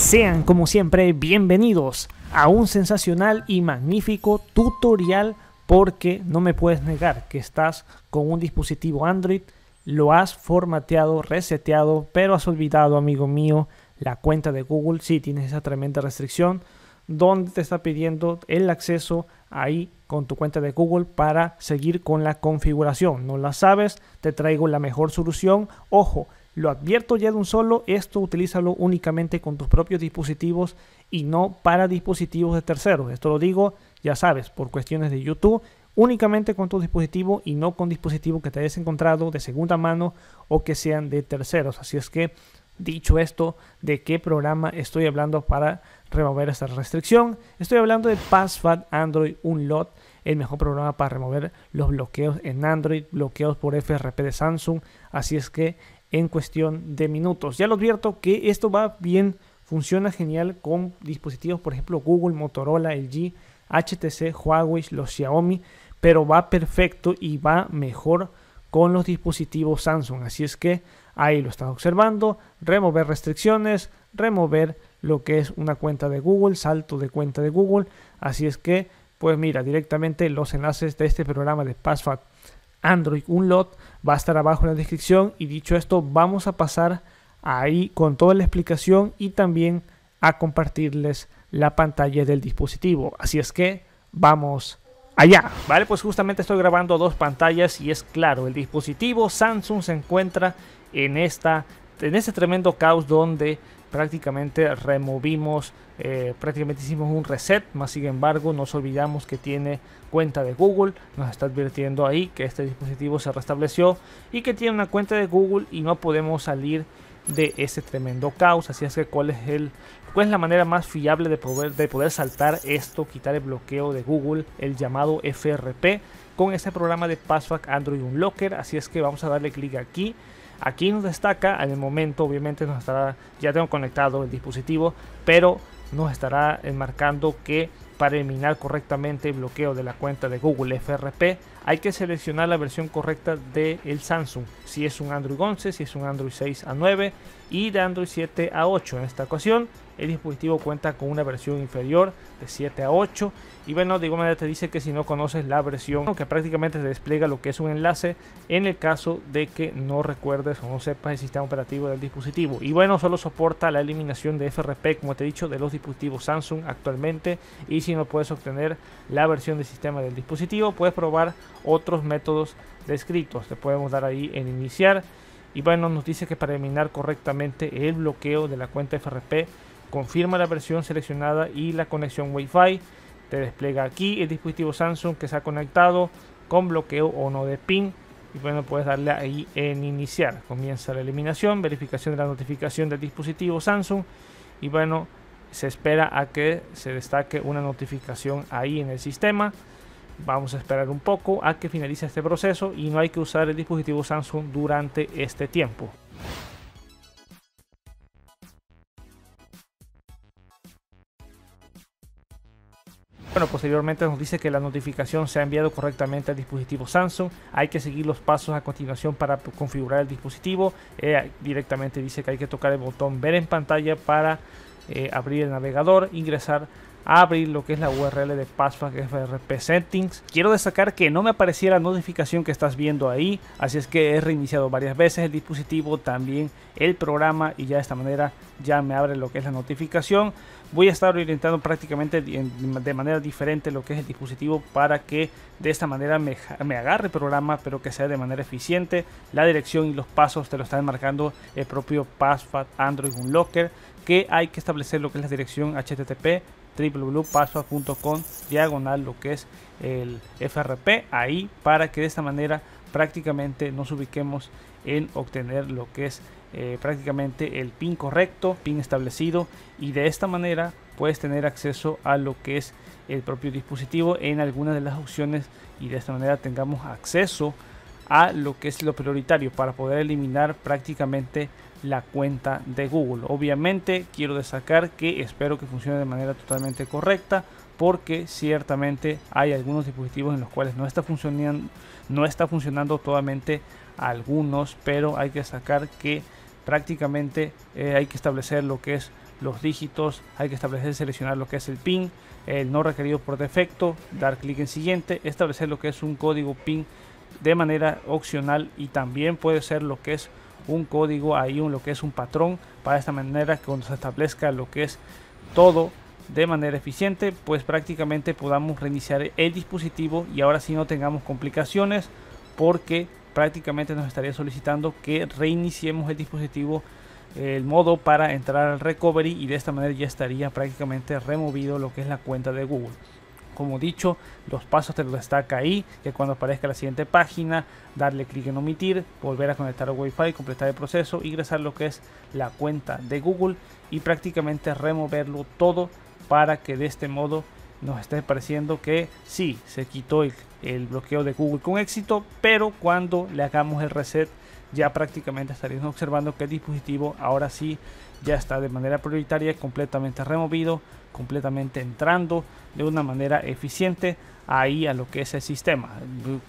Sean como siempre bienvenidos a un sensacional y magnífico tutorial porque no me puedes negar que estás con un dispositivo Android, lo has formateado, reseteado, pero has olvidado, amigo mío, la cuenta de Google. Si tienes esa tremenda restricción donde te está pidiendo el acceso ahí con tu cuenta de Google para seguir con la configuración. No la sabes, te traigo la mejor solución. Ojo, lo advierto ya de un solo, esto utilízalo únicamente con tus propios dispositivos y no para dispositivos de terceros. Esto lo digo, ya sabes, por cuestiones de YouTube, únicamente con tu dispositivo y no con dispositivos que te hayas encontrado de segunda mano o que sean de terceros. Así es que, dicho esto, ¿de qué programa estoy hablando para remover esta restricción? Estoy hablando de PassFat Android Unload el mejor programa para remover los bloqueos en Android, bloqueos por FRP de Samsung. Así es que en cuestión de minutos. Ya lo advierto que esto va bien, funciona genial con dispositivos, por ejemplo, Google, Motorola, LG, HTC, Huawei, los Xiaomi, pero va perfecto y va mejor con los dispositivos Samsung. Así es que ahí lo estás observando, remover restricciones, remover lo que es una cuenta de Google, salto de cuenta de Google. Así es que, pues mira, directamente los enlaces de este programa de PassFact Android un lot va a estar abajo en la descripción. Y dicho esto vamos a pasar ahí con toda la explicación y también a compartirles la pantalla del dispositivo. Así es que vamos allá. Vale pues justamente estoy grabando dos pantallas y es claro el dispositivo Samsung se encuentra en esta en este tremendo caos donde prácticamente removimos, eh, prácticamente hicimos un reset, más sin embargo nos olvidamos que tiene cuenta de Google, nos está advirtiendo ahí que este dispositivo se restableció y que tiene una cuenta de Google y no podemos salir de ese tremendo caos, así es que cuál es el cuál es la manera más fiable de poder, de poder saltar esto, quitar el bloqueo de Google, el llamado FRP con este programa de Password Android Unlocker, así es que vamos a darle clic aquí Aquí nos destaca, en el momento obviamente nos estará, ya tengo conectado el dispositivo, pero nos estará marcando que para eliminar correctamente el bloqueo de la cuenta de Google FRP hay que seleccionar la versión correcta del el Samsung, si es un Android 11, si es un Android 6 a 9 y de Android 7 a 8. En esta ocasión el dispositivo cuenta con una versión inferior de 7 a 8 y bueno, de igual manera te dice que si no conoces la versión que prácticamente te despliega lo que es un enlace en el caso de que no recuerdes o no sepas el sistema operativo del dispositivo. Y bueno, solo soporta la eliminación de FRP, como te he dicho, de los dispositivos Samsung actualmente y si no puedes obtener la versión de sistema del dispositivo, puedes probar otros métodos descritos. Te podemos dar ahí en iniciar y bueno, nos dice que para eliminar correctamente el bloqueo de la cuenta FRP, confirma la versión seleccionada y la conexión Wi-Fi. Te despliega aquí el dispositivo Samsung que se ha conectado con bloqueo o no de PIN. Y bueno, puedes darle ahí en iniciar. Comienza la eliminación, verificación de la notificación del dispositivo Samsung. Y bueno, se espera a que se destaque una notificación ahí en el sistema. Vamos a esperar un poco a que finalice este proceso y no hay que usar el dispositivo Samsung durante este tiempo. Bueno, posteriormente nos dice que la notificación se ha enviado correctamente al dispositivo Samsung. Hay que seguir los pasos a continuación para configurar el dispositivo. Eh, directamente dice que hay que tocar el botón ver en pantalla para eh, abrir el navegador, ingresar abrir lo que es la URL de FRP Settings. Quiero destacar que no me aparecía la notificación que estás viendo ahí, así es que he reiniciado varias veces el dispositivo, también el programa y ya de esta manera ya me abre lo que es la notificación. Voy a estar orientando prácticamente de manera diferente lo que es el dispositivo para que de esta manera me, agarre el programa, pero que sea de manera eficiente. La dirección y los pasos te lo están marcando el propio Password Android Unlocker, que hay que establecer lo que es la dirección HTTP www.password.com diagonal lo que es el FRP ahí para que de esta manera prácticamente nos ubiquemos en obtener lo que es eh, prácticamente el pin correcto, pin establecido y de esta manera puedes tener acceso a lo que es el propio dispositivo en algunas de las opciones y de esta manera tengamos acceso a lo que es lo prioritario para poder eliminar prácticamente la cuenta de Google. Obviamente quiero destacar que espero que funcione de manera totalmente correcta porque ciertamente hay algunos dispositivos en los cuales no está funcionando, no está funcionando totalmente algunos, pero hay que destacar que prácticamente eh, hay que establecer lo que es los dígitos, hay que establecer, seleccionar lo que es el PIN, el no requerido por defecto, dar clic en siguiente, establecer lo que es un código PIN de manera opcional y también puede ser lo que es un código ahí, un, lo que es un patrón, para esta manera que cuando se establezca lo que es todo de manera eficiente, pues prácticamente podamos reiniciar el dispositivo y ahora sí no tengamos complicaciones porque prácticamente nos estaría solicitando que reiniciemos el dispositivo el modo para entrar al recovery y de esta manera ya estaría prácticamente removido lo que es la cuenta de Google como dicho los pasos te los destaca ahí que cuando aparezca la siguiente página darle clic en omitir volver a conectar al wifi completar el proceso ingresar lo que es la cuenta de Google y prácticamente removerlo todo para que de este modo nos esté pareciendo que sí se quitó el, el bloqueo de Google con éxito pero cuando le hagamos el reset ya prácticamente estaríamos observando que el dispositivo ahora sí ya está de manera prioritaria completamente removido, completamente entrando de una manera eficiente ahí a lo que es el sistema.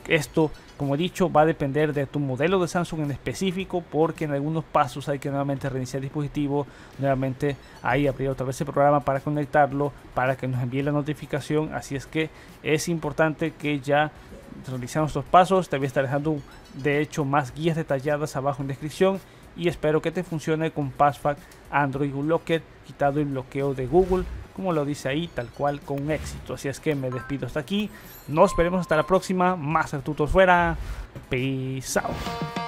Esto, como he dicho, va a depender de tu modelo de Samsung en específico porque en algunos pasos hay que nuevamente reiniciar el dispositivo, nuevamente ahí abrir otra vez el programa para conectarlo, para que nos envíe la notificación. Así es que es importante que ya realizamos estos pasos. Te voy a estar dejando de hecho más guías detalladas abajo en descripción y espero que te funcione con PassFact Android Locker quitado el bloqueo de Google como lo dice ahí tal cual con éxito. Así es que me despido hasta aquí. Nos veremos hasta la próxima. Más tutos fuera. Peace out